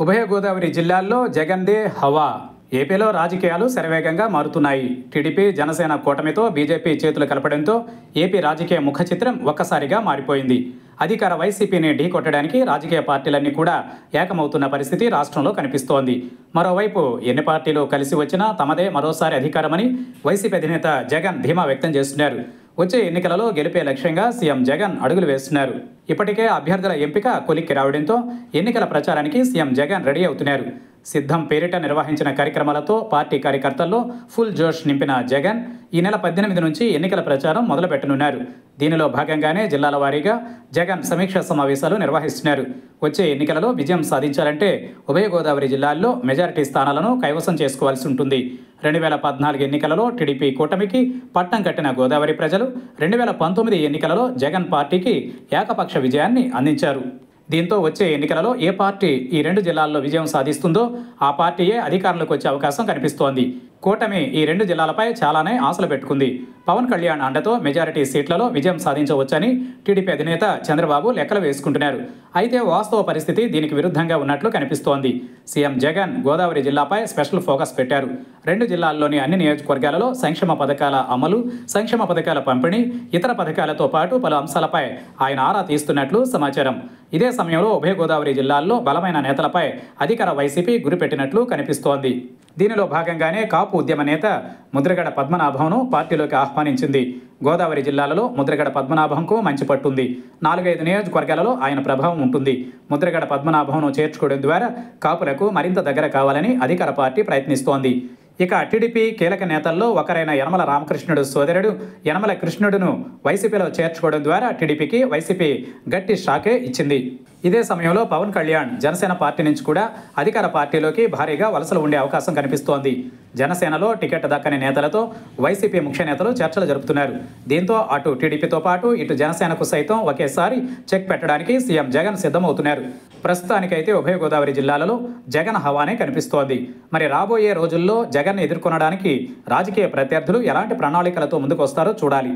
ఉభయ గోదావరి జిల్లాల్లో జగన్దే హవా. ఏపీలో రాజకీయాలు శరవేగంగా మారుతున్నాయి. టీడీపీ జనసేన కూటమితో బీజేపీ చేతులు కలపడంతో ఏపీ రాజకీయ ముఖ చిత్రం ఒక్కసారిగా మారిపోయింది. అధికార వైసీపీని ఢీకొట్టడానికి రాజకీయ పార్టీలన్నీ కూడా ఏకమవుతున్న పరిస్థితి రాష్ట్రంలో కనిపిస్తోంది. మరోవైపు ఎన్ని పార్టీలు కలిసి వచ్చినా తమదే మరోసారి అధికారమని వైసీపీ అధినేత జగన్ ధీమా వ్యక్తం చేస్తున్నారు. వచ్చే ఎన్నికలలో గెలిపే లక్ష్యంగా సీఎం జగన్ అడుగులు వేస్తున్నారు. ఇప్పటికే అభ్యర్థుల ఎంపిక కొలిక్కి రావడంతో ఎన్నికల ప్రచారానికి సీఎం జగన్ రెడీ అవుతున్నారు. సిద్ధం పేరిట నిర్వహించిన కార్యక్రమాలతో పార్టీ కార్యకర్తల్లో ఫుల్ జోష్ నింపిన జగన్ ఈ నెల పద్దెనిమిది నుంచి ఎన్నికల ప్రచారం మొదలుపెట్టనున్నారు. దీనిలో భాగంగానే జిల్లాల వారీగా జగన్ సమీక్షా సమావేశాలు నిర్వహిస్తున్నారు. వచ్చే ఎన్నికలలో విజయం సాధించాలంటే ఉభయ గోదావరి జిల్లాల్లో మెజారిటీ స్థానాలను కైవసం చేసుకోవాల్సి ఉంటుంది. రెండు వేల పద్నాలుగు ఎన్నికలలో టీడీపీ కూటమికి పట్టం కట్టిన గోదావరి ప్రజలు రెండు వేల పంతొమ్మిది ఎన్నికలలో జగన్ పార్టీకి ఏకపక్ష విజయాన్ని అందించారు. దీంతో వచ్చే ఎన్నికలలో ఏ పార్టీ ఈ రెండు జిల్లాల్లో విజయం సాధిస్తుందో ఆ పార్టీయే అధికారంలోకి వచ్చే అవకాశం కనిపిస్తోంది. కూటమి ఈ రెండు జిల్లాలపై చాలానే ఆశలు పెట్టుకుంది. పవన్ కళ్యాణ్ అండతో మెజారిటీ సీట్లలో విజయం సాధించవచ్చని టీడీపీ అధినేత చంద్రబాబు లెక్కలు వేసుకుంటున్నారు. అయితే వాస్తవ పరిస్థితి దీనికి విరుద్ధంగా ఉన్నట్లు కనిపిస్తోంది. సీఎం జగన్ గోదావరి జిల్లాపై స్పెషల్ ఫోకస్ పెట్టారు. రెండు జిల్లాల్లోని అన్ని నియోజకవర్గాలలో సంక్షేమ పథకాల అమలు సంక్షేమ పథకాల పంపిణీ ఇతర పథకాలతో పాటు పలు అంశాలపై ఆయన ఆరా తీస్తున్నట్లు సమాచారం. ఇదే సమయంలో ఉభయ గోదావరి జిల్లాల్లో బలమైన నేతలపై అధికార వైసీపీ గురిపెట్టినట్లు కనిపిస్తోంది. దీనిలో భాగంగానే కాపు ఉద్యమ నేత ముద్రగడ పద్మనాభంను పార్టీలోకి ఆహ్వానించింది. గోదావరి జిల్లాలలో ముద్రగడ పద్మనాభంకు మంచి పట్టుంది. నాలుగైదు నియోజకవర్గాలలో ఆయన ప్రభావం ఉంటుంది. ముద్రగడ పద్మనాభంను చేర్చుకోవడం ద్వారా కాపులకు మరింత దగ్గర కావాలని అధికార పార్టీ ప్రయత్నిస్తోంది. ఇక టీడీపీ కీలక నేతల్లో ఒకరైన యనమల రామకృష్ణుడు సోదరుడు యనమల కృష్ణుడును వైసీపీలో చేర్చుకోవడం ద్వారా టీడీపీకి వైసీపీ గట్టి షాకే ఇచ్చింది. ఇదే సమయంలో పవన్ కళ్యాణ్ జనసేన పార్టీ నుంచి కూడా అధికార పార్టీలోకి భారీగా వలసలు ఉండే అవకాశం కనిపిస్తోంది. జనసేనలో టికెట్ దక్కని నేతలతో వైసీపీ ముఖ్య నేతలు చర్చలు జరుపుతున్నారు. దీంతో అటు టీడీపీతో పాటు ఇటు జనసేనకు సైతం ఒకేసారి చెక్ పెట్టడానికి సీఎం జగన్ సిద్ధమవుతున్నారు. ప్రస్తుతానికైతే ఉభయ గోదావరి జిల్లాలలో జగన్ హవానే కనిపిస్తోంది. మరి రాబోయే రోజుల్లో జగన్ ఎదుర్కొనడానికి రాజకీయ ప్రత్యర్థులు ఎలాంటి ప్రణాళికలతో ముందుకు వస్తారో చూడాలి.